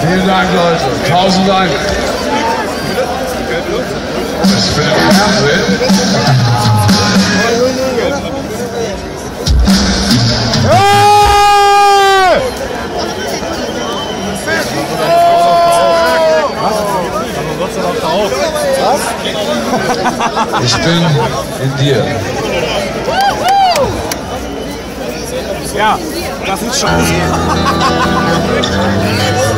Vielen Dank, Leute. Tausend Dank. Ich bin in dir. Ja, das ist schon.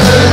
Hey!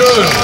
Schön.